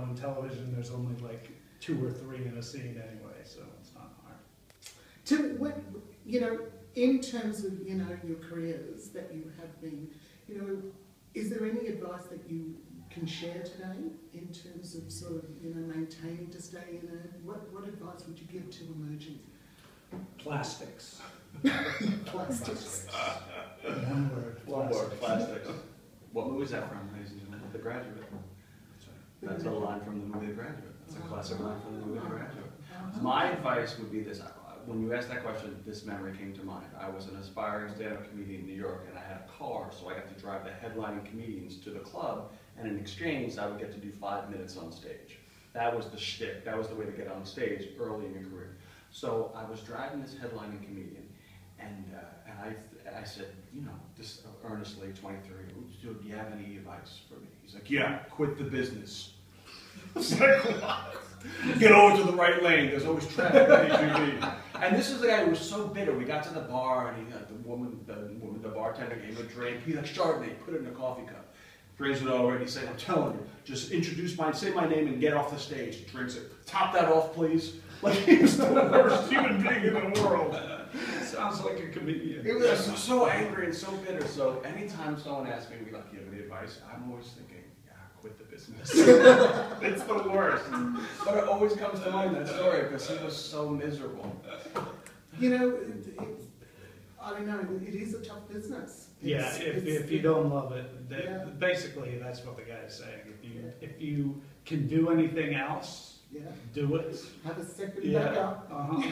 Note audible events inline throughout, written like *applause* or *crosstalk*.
know, in television, there's only like two or three in a scene anyway, so it's not hard. To, what, you know, in terms of, you know, your careers that you have been, you know, is there any advice that you can share today in terms of sort of, you know, maintaining to stay in a, what, what advice would you give to emerging Plastics, *laughs* plastics? one word. One word, plastics. plastics. What movie is that from, ladies and gentlemen? The Graduate. That's a line from the movie The Graduate. That's a classic line from the movie The Graduate. My advice would be this, when you asked that question, this memory came to mind. I was an aspiring stand-up comedian in New York, and I had a car, so I got to drive the headlining comedians to the club, and in exchange, I would get to do five minutes on stage. That was the shtick, that was the way to get on stage early in your career. So I was driving this headlining comedian, and, uh, and I, I said, you know, just earnestly, 23, do you have any advice for me? He's like, yeah, quit the business. *laughs* I was like, what? Get over to the right lane. There's always traffic. And this is the guy who was so bitter. We got to the bar, and he, uh, the woman, the woman, the bartender gave him a drink. He like Chardonnay, put it in a coffee cup. Drinks it over, and he said, "I'm telling you, just introduce my, say my name, and get off the stage." He drinks it. Top that off, please. *laughs* Like he was the worst human being in the world. Sounds like a comedian. He was so angry and so bitter. So anytime someone asks me, "We like, you have any advice?" I'm always thinking, "Yeah, quit the business." *laughs* it's the worst. But it always comes to mind that story because he was so miserable. You know, it, it's, I don't know, it is a tough business. Yeah, if, if you don't love it, that- Yeah. basically, that's what the guy is saying. If you, Yeah. if you can do anything else, Yeah, do it. have a second Yeah, backup. uh-huh.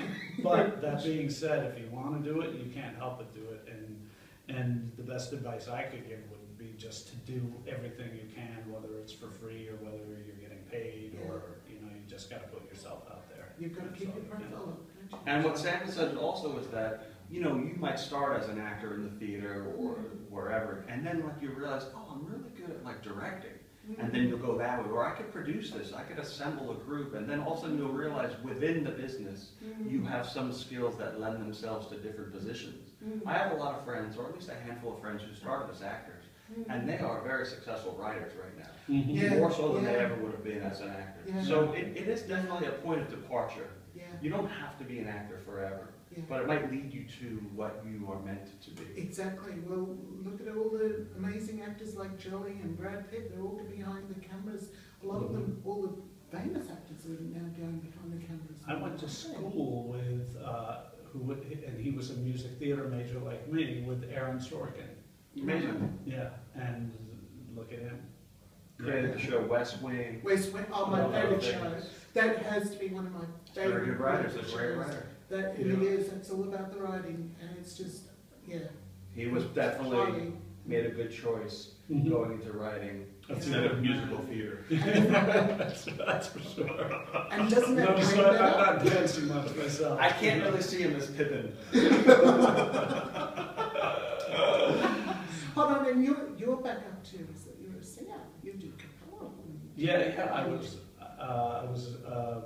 But that being said, if you wanna do it, you can't help but do it. And, and the best advice I could give would be just to do everything you can, whether it's for free or whether you're getting paid or, you know, you just gotta put yourself out there. You've got to That's keep all your you can. profile up, don't you? And what Sam said also is that you know you might start as an actor in the theater or mm-hmm. wherever, and then like you realize, oh, I'm really good at like directing. Mm-hmm. And then you'll go that way, or I could produce this, I could assemble a group, and then all of a sudden you'll realize within the business, mm-hmm. you have some skills that lend themselves to different positions. I have a lot of friends, or at least a handful of friends who started as actors, Mm-hmm. and they are very successful writers right now. Mm-hmm. Yeah, More so than they ever would have been as an actor. Yeah. So it, it is definitely a point of departure. Yeah, You don't have to be an actor forever, yeah. but it might lead you to what you are meant to be. Exactly. Well, look at all the amazing actors like Joey and Brad Pitt. They're all behind the cameras. A lot of them, mm-hmm. all the famous actors are now going behind the cameras. I went to school with, uh, who, and he was a music theater major like me, with Aaron Sorkin. Amazing. Yeah, and look at him. Created the show West Wing. West Wing, oh, my Love that favourite thing. show. That has to be one of my Very favourite. good writers, a shows. great writer. That it Yeah. is. It's all about the writing, and it's just, yeah. He was definitely Highly- made a good choice Mhm. going into writing That's instead it. of musical theater. That's, *laughs* that's for sure. And doesn't that No, bring so I'm up? not dancing much myself. I can't really see him as Pippin. *laughs* *laughs* Hold on, and your your backup too is that you're a singer. You do cappella. Yeah, yeah, I was, uh, I was, uh,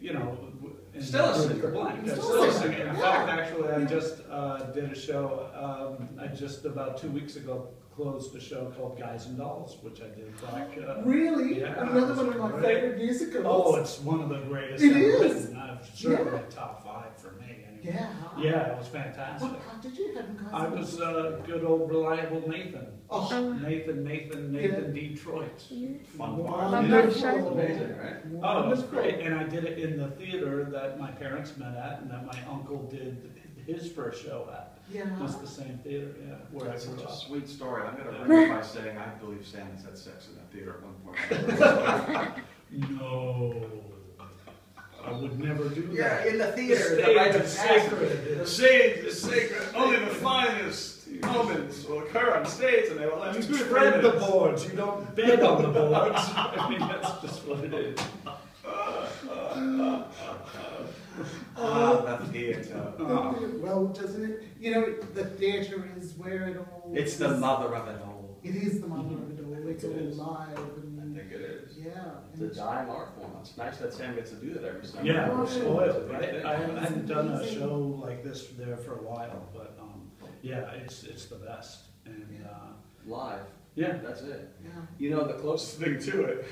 you know. w- Still a singer. for Blank. I'm Still Still a a singer, singer. In yeah. fact, actually, I just, uh, did a show, um, I just about two weeks ago closed a show called Guys and Dolls, which I did back, uh, Really? Yeah, Another one of my favorite musicals. oh, it's one of the greatest It ever is. written. Uh, Certainly top five for me, anyway. Yeah. Yeah, it was fantastic. What part did you have in Guys I and was, Dolls? uh, good old reliable Nathan. Oh, Nathan, Nathan, Nathan Detroit. Fun part. wonderful. Amazing, right? Oh, it was great, and I did it in the theater that my parents met at, and that my uncle did his first show at. Yeah. It was the same theater, yeah, where I That's grew such a up. sweet story. I'm gonna *laughs* bring it by saying I believe Sam has had sex in that theater at one point. *laughs* No, I would never do yeah, that. in the The theater, the stage rite of is sacred. The stage is sacred. Only the finest moments will occur on stage, and they will last You two tread the boards, you don't bed on the boards. *laughs* I mean, that's just what it is. Ah, the theater. Uh, *laughs* Well, doesn't it? You know, the theatre is where it all. It's the mother of it all. It is the mother of it all. It's It all is. live I and think it is. Yeah. It's and dying art form. It's nice that Sam gets to do that every summer. Yeah, we're It's a spoiled, big right? thing. I haven't- I done a show like this there for a while, but, um, yeah, it's, it's the best, and, uh, Live. yeah. That's it. Yeah. You know, the closest thing to it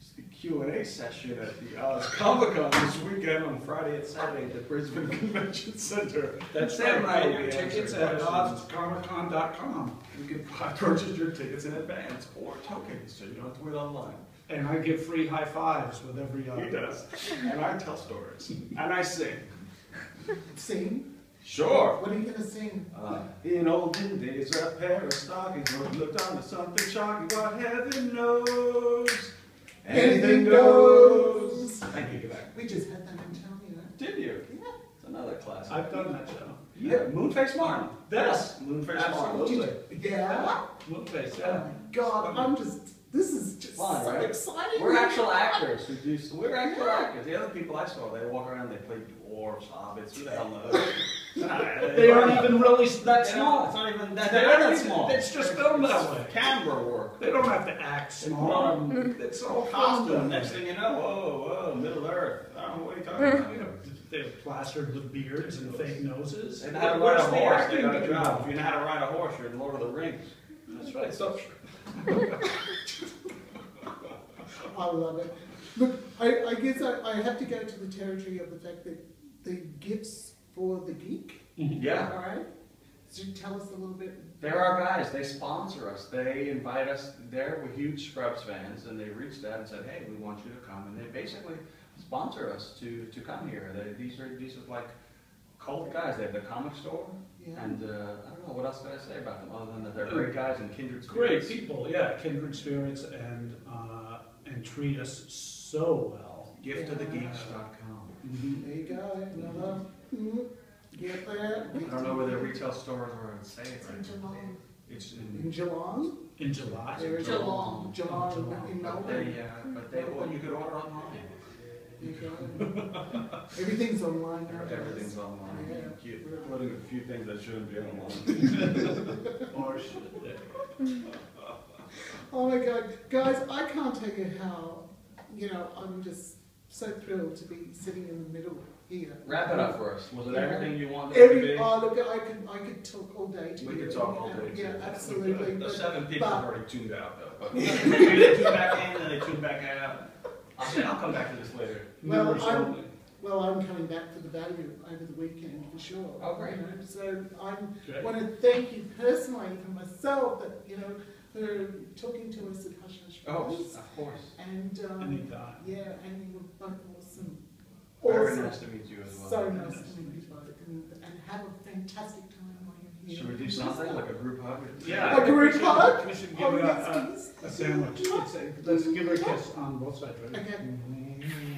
is the Q and A session at the Oz Comic Con this weekend on Friday and Saturday at the Brisbane *laughs* Convention Center. That's Sam right, and I will your be tickets answering at questions. OzComicCon.com. You can buy- *laughs* purchase your tickets in advance or tokens, so you don't have to wait online. And I give free high fives with every. uh, He does, and I tell stories, and I sing. Sing? Sure. What are you gonna sing? Uh, in olden days, a pair of stockings were looked on as something shocking, but heaven knows anything goes. Thank you, Quebec. We just had that in town, you know. Did you? Yeah. It's another classic. I've done that show. Yeah, Moonface Martin. Yes. Moonface Martin. Absolutely. Yeah? Moonface, Oh yeah. my god, I'm just, this is just Fun, so right? exciting. We're actual actors who do. We're actual actors. The other people I saw, they walk around, they play dwarves, hobbits. Who the hell knows? *laughs* Uh, they aren't even really that It's small. not even that. They're They're not not small. It's just filmed that way. Camera work. They don't have to act small. Mm-hmm. It's all Costume. filmed. Next thing you know, whoa, whoa, Middle Earth. I don't know what you're talking mm-hmm. about. You know, They're plastered with beards and fake noses. They know how to ride a the horse. They acting got a gonna job. If you know how to ride a horse, you're in Lord of the Rings. That's right. So, *laughs* I love it. Look, I, I guess I, I have to go to the territory of the fact that the gifts for the geek, mm-hmm. Yeah. all right? So tell us a little bit. They're our guys. They sponsor us. They invite us. They're huge Scrubs fans, and they reached out and said, "Hey, we want you to come." And they basically sponsor us to, to come here. They, these are these are like cult guys. They have the comic store, Yeah. and uh, I don't know what else can I say about them other than that they're great guys and kindred spirits. great people, yeah, kindred spirits, and uh, and treat us so well. Giftofthegeeks.com. There you go, another, mm, get there. I don't know where their retail stores are. I'd say it's It's in Geelong. It's In in. Geelong? In July. There is Geelong. Geelong, Geelong. in But Melbourne. they, uh, but they, well, you could order online. There you go. *laughs* Everything's online nowadays. Everything's online. Yeah. Cute. We're putting a few things that shouldn't be online. *laughs* Or should? Oh my god, guys, I can't tell you how, you know, I'm just so thrilled to be sitting in the middle here. Wrap it up for us. Was it Yeah. everything you wanted it to Every, be? oh look, I could, I could talk all day to you. We could talk all day. Yeah, too. absolutely. The but- seven people but- have already tuned out though. *laughs* They tune back in and they tune back out. I'll I'll come back to this later. Well, Members I'm- only. Well, I'm coming back for the value over the weekend for sure. Oh, great. you know, So I Great. want to thank you personally for myself that, you know, for talking to us at Hush Hush Oh, Voice. of course. And, um, Anytime. yeah, and you were both awesome. Very Awesome. nice to meet you as well. So nice to meet you both and, and have a fantastic time while you're here. Should we do something like a group hug? Yeah. A group we should- hug? We should Oh, give her a, a, a sandwich. It's a, let's give her a kiss on both sides, right? Okay.